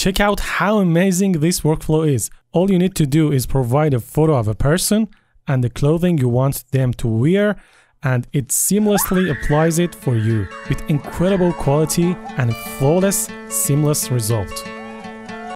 Check out how amazing this workflow is. All you need to do is provide a photo of a person and the clothing you want them to wear and it seamlessly applies it for you with incredible quality and flawless, seamless result.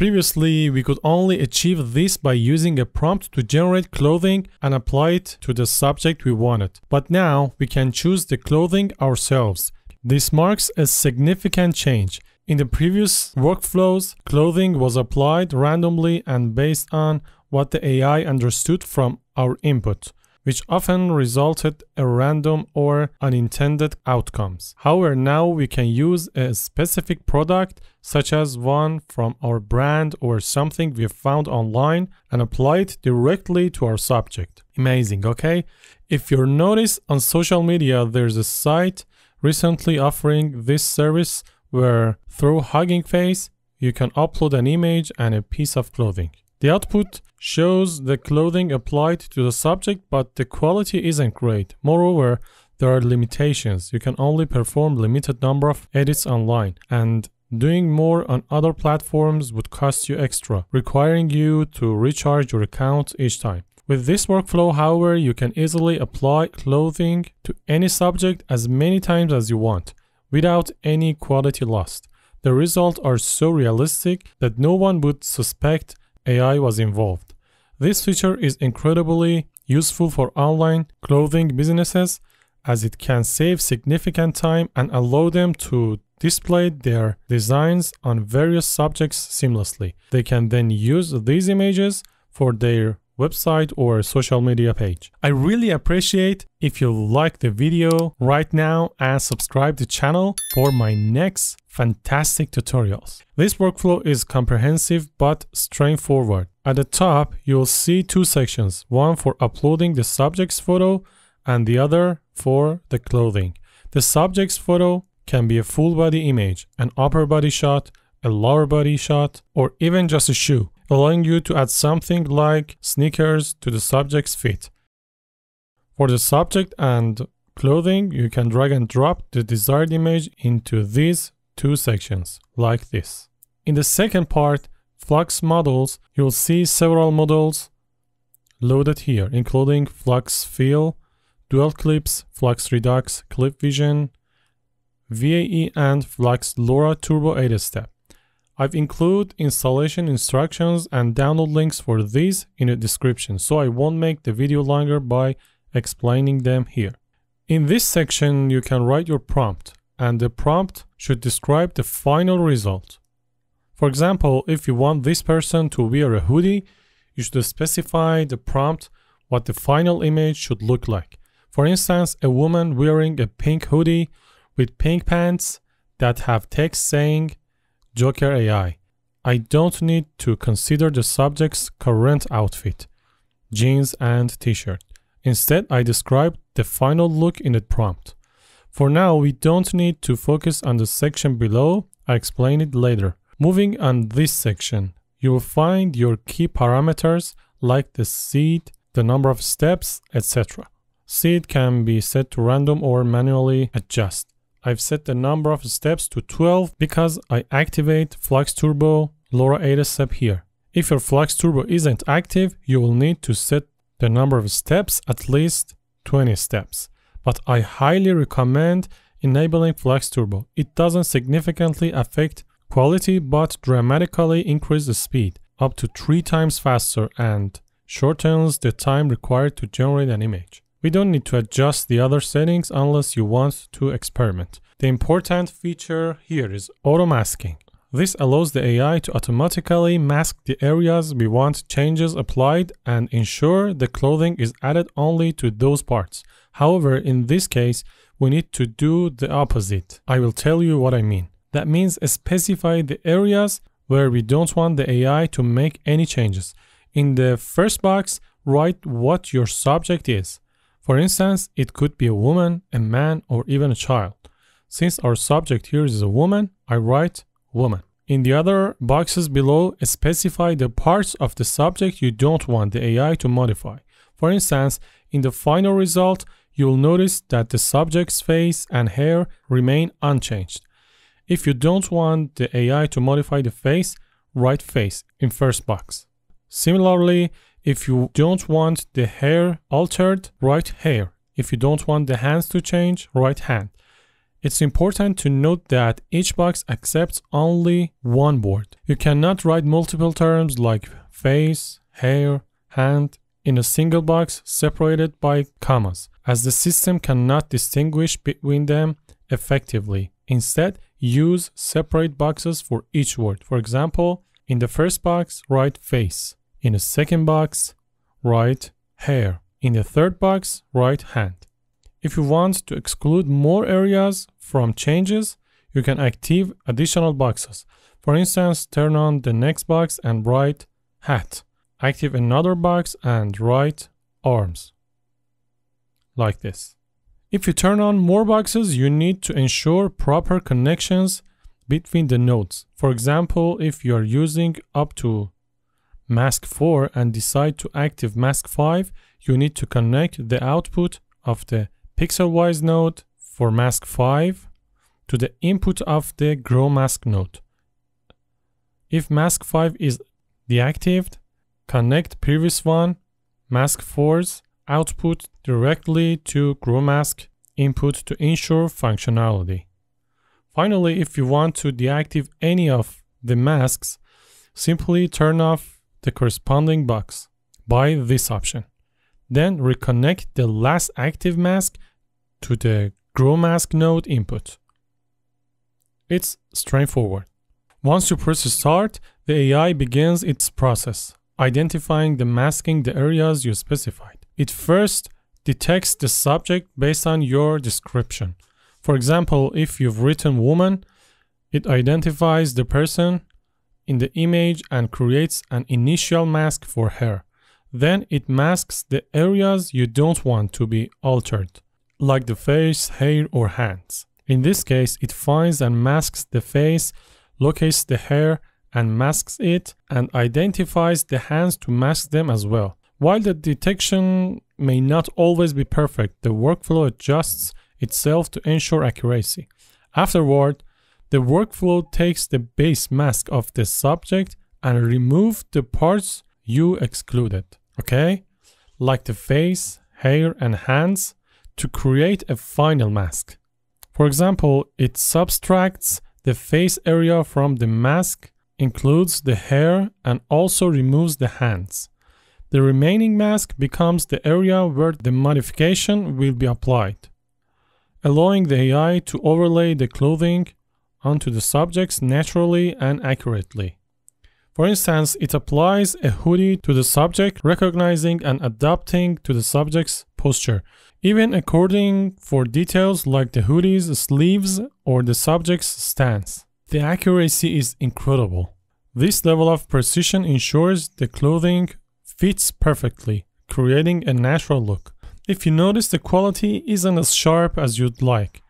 Previously, we could only achieve this by using a prompt to generate clothing and apply it to the subject we wanted. But now, we can choose the clothing ourselves. This marks a significant change. In the previous workflows, clothing was applied randomly and based on what the AI understood from our input which often resulted in random or unintended outcomes. However, now we can use a specific product such as one from our brand or something we found online and apply it directly to our subject. Amazing, okay? If you notice on social media, there's a site recently offering this service where through Hugging Face, you can upload an image and a piece of clothing. The output shows the clothing applied to the subject, but the quality isn't great. Moreover, there are limitations. You can only perform limited number of edits online and doing more on other platforms would cost you extra, requiring you to recharge your account each time. With this workflow, however, you can easily apply clothing to any subject as many times as you want without any quality lost. The results are so realistic that no one would suspect AI was involved. This feature is incredibly useful for online clothing businesses as it can save significant time and allow them to display their designs on various subjects seamlessly. They can then use these images for their website or social media page. I really appreciate if you like the video right now and subscribe the channel for my next fantastic tutorials. This workflow is comprehensive but straightforward. At the top, you'll see two sections, one for uploading the subject's photo and the other for the clothing. The subject's photo can be a full body image, an upper body shot, a lower body shot, or even just a shoe allowing you to add something like sneakers to the subject's feet. For the subject and clothing, you can drag and drop the desired image into these two sections, like this. In the second part, Flux models, you'll see several models loaded here, including Flux Fill, Dual Clips, Flux Redux, Clip Vision, VAE, and Flux LoRa Turbo 8 step. I've included installation instructions and download links for these in the description, so I won't make the video longer by explaining them here. In this section, you can write your prompt, and the prompt should describe the final result. For example, if you want this person to wear a hoodie, you should specify the prompt what the final image should look like. For instance, a woman wearing a pink hoodie with pink pants that have text saying Jocker AI. I don't need to consider the subject's current outfit, jeans and t-shirt. Instead, I describe the final look in the prompt. For now, we don't need to focus on the section below, I explain it later. Moving on this section, you will find your key parameters like the seed, the number of steps, etc. Seed can be set to random or manually adjust. I've set the number of steps to 12 because I activate Flux Turbo LoRa 8 step here. If your Flux Turbo isn't active, you will need to set the number of steps at least 20 steps. But I highly recommend enabling Flux Turbo. It doesn't significantly affect quality but dramatically increase the speed up to 3 times faster and shortens the time required to generate an image. We don't need to adjust the other settings unless you want to experiment. The important feature here is auto masking. This allows the AI to automatically mask the areas we want changes applied and ensure the clothing is added only to those parts. However, in this case, we need to do the opposite. I will tell you what I mean. That means specify the areas where we don't want the AI to make any changes. In the first box, write what your subject is. For instance, it could be a woman, a man, or even a child. Since our subject here is a woman, I write woman. In the other boxes below, specify the parts of the subject you don't want the AI to modify. For instance, in the final result, you'll notice that the subject's face and hair remain unchanged. If you don't want the AI to modify the face, write face in first box. Similarly, if you don't want the hair altered, write hair. If you don't want the hands to change, write hand. It's important to note that each box accepts only one word. You cannot write multiple terms like face, hair, hand in a single box separated by commas, as the system cannot distinguish between them effectively. Instead, use separate boxes for each word. For example, in the first box, write face. In the second box, write hair. In the third box, write hand. If you want to exclude more areas from changes, you can active additional boxes. For instance, turn on the next box and write hat. Active another box and write arms. Like this. If you turn on more boxes, you need to ensure proper connections between the nodes. For example, if you are using up to mask 4 and decide to active mask 5, you need to connect the output of the pixelwise node for mask 5 to the input of the grow mask node. If mask 5 is deactivated, connect previous one, mask 4's output directly to grow mask input to ensure functionality. Finally, if you want to deactivate any of the masks, simply turn off the corresponding box by this option. Then reconnect the last active mask to the grow mask node input. It's straightforward. Once you press start, the AI begins its process, identifying the masking the areas you specified. It first detects the subject based on your description. For example, if you've written woman, it identifies the person in the image and creates an initial mask for her. Then it masks the areas you don't want to be altered like the face, hair, or hands. In this case, it finds and masks the face, locates the hair and masks it, and identifies the hands to mask them as well. While the detection may not always be perfect, the workflow adjusts itself to ensure accuracy. Afterward, the workflow takes the base mask of the subject and remove the parts you excluded. Okay? Like the face, hair, and hands, to create a final mask. For example, it subtracts the face area from the mask, includes the hair, and also removes the hands. The remaining mask becomes the area where the modification will be applied, allowing the AI to overlay the clothing onto the subjects naturally and accurately. For instance, it applies a hoodie to the subject, recognizing and adapting to the subject's posture, even according for details like the hoodie's sleeves or the subject's stance. The accuracy is incredible. This level of precision ensures the clothing fits perfectly, creating a natural look. If you notice the quality isn't as sharp as you'd like,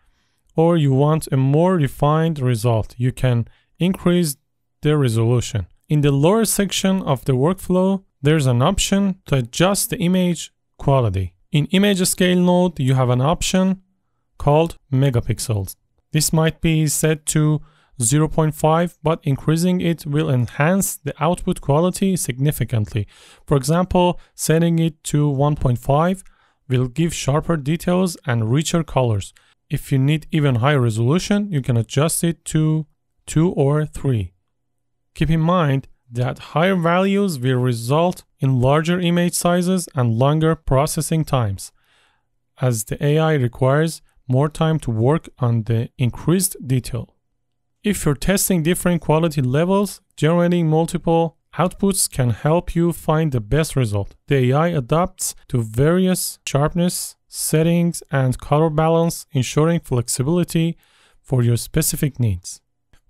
or you want a more refined result, you can increase the resolution. In the lower section of the workflow, there's an option to adjust the image quality. In image scale node, you have an option called megapixels. This might be set to 0.5, but increasing it will enhance the output quality significantly. For example, setting it to 1.5 will give sharper details and richer colors. If you need even higher resolution, you can adjust it to 2 or 3. Keep in mind that higher values will result in larger image sizes and longer processing times, as the AI requires more time to work on the increased detail. If you're testing different quality levels, generating multiple outputs can help you find the best result. The AI adapts to various sharpness, settings, and color balance, ensuring flexibility for your specific needs.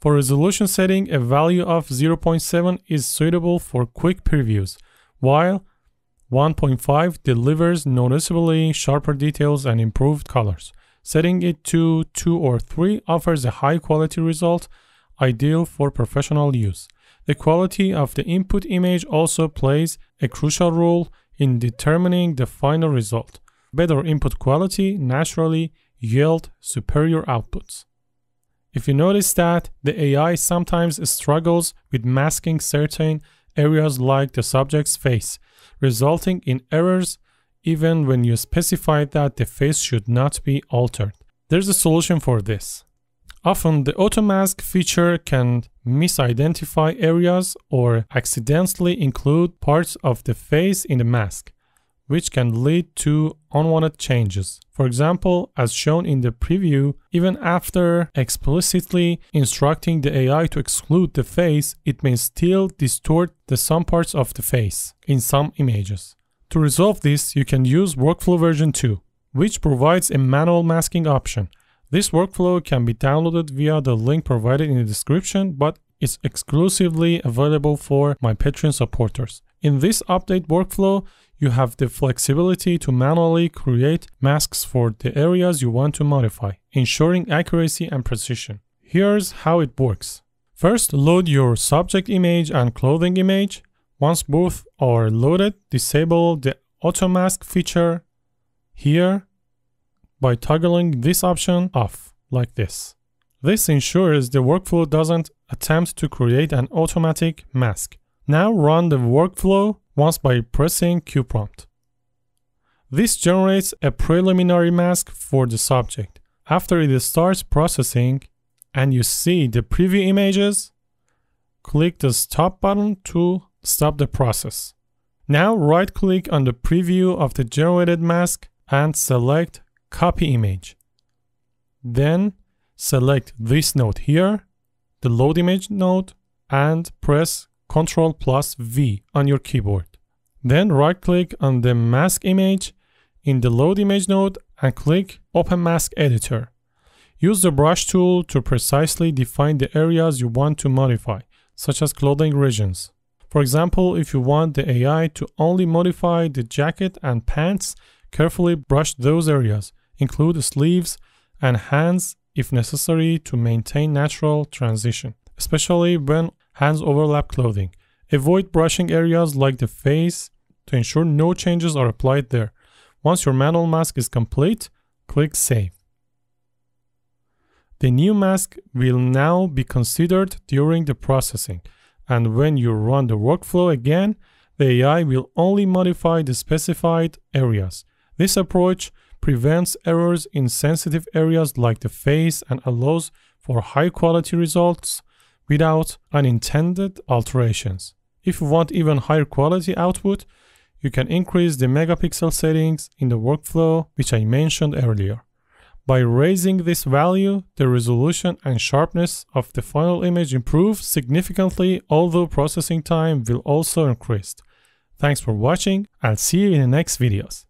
For resolution setting, a value of 0.7 is suitable for quick previews, while 1.5 delivers noticeably sharper details and improved colors. Setting it to 2 or 3 offers a high quality result, ideal for professional use. The quality of the input image also plays a crucial role in determining the final result. Better input quality naturally yield superior outputs. If you notice that the AI sometimes struggles with masking certain areas like the subject's face, resulting in errors even when you specify that the face should not be altered. There's a solution for this. Often the auto mask feature can misidentify areas or accidentally include parts of the face in the mask, which can lead to unwanted changes. For example, as shown in the preview, even after explicitly instructing the AI to exclude the face, it may still distort the some parts of the face in some images. To resolve this, you can use Workflow version 2, which provides a manual masking option this workflow can be downloaded via the link provided in the description, but is exclusively available for my Patreon supporters. In this update workflow, you have the flexibility to manually create masks for the areas you want to modify, ensuring accuracy and precision. Here's how it works. First, load your subject image and clothing image. Once both are loaded, disable the auto mask feature here by toggling this option off, like this. This ensures the workflow doesn't attempt to create an automatic mask. Now run the workflow once by pressing Queue Prompt. This generates a preliminary mask for the subject. After it starts processing and you see the preview images, click the stop button to stop the process. Now right click on the preview of the generated mask and select copy image. Then select this node here, the load image node, and press Ctrl plus V on your keyboard. Then right click on the mask image in the load image node and click Open Mask Editor. Use the brush tool to precisely define the areas you want to modify, such as clothing regions. For example, if you want the AI to only modify the jacket and pants, carefully brush those areas include sleeves and hands if necessary to maintain natural transition, especially when hands overlap clothing. Avoid brushing areas like the face to ensure no changes are applied there. Once your manual mask is complete, click Save. The new mask will now be considered during the processing, and when you run the workflow again, the AI will only modify the specified areas. This approach prevents errors in sensitive areas like the face and allows for high quality results without unintended alterations. If you want even higher quality output, you can increase the megapixel settings in the workflow which I mentioned earlier. By raising this value, the resolution and sharpness of the final image improve significantly although processing time will also increase. Thanks for watching, I'll see you in the next videos.